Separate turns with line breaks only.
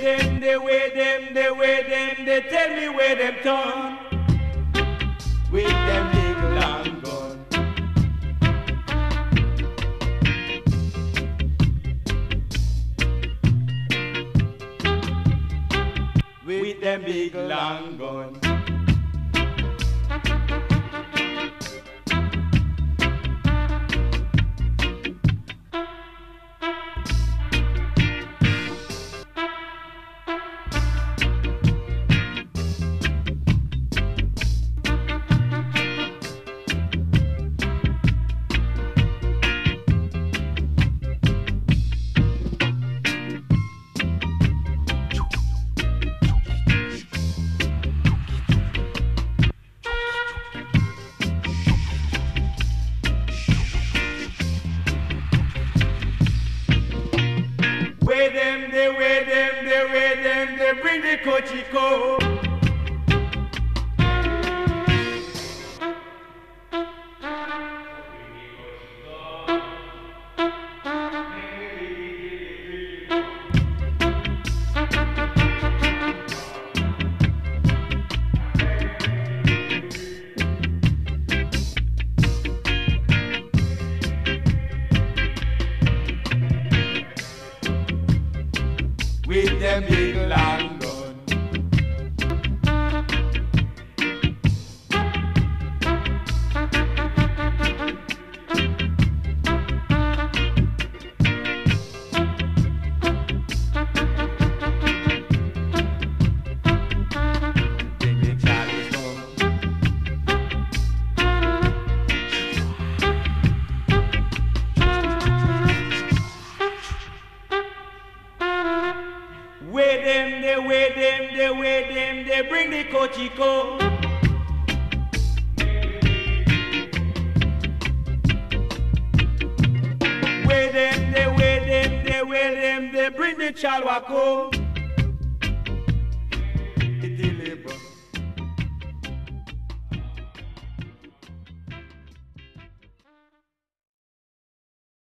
they way them, they way them, they tell me where them turn. With them big long gun. With them big long gun. Them, they wear them, they wear them, they bring the cochico. With them big long them, they way them, they bring the cochico. Way them, they way them, they way them, they bring the chalwako.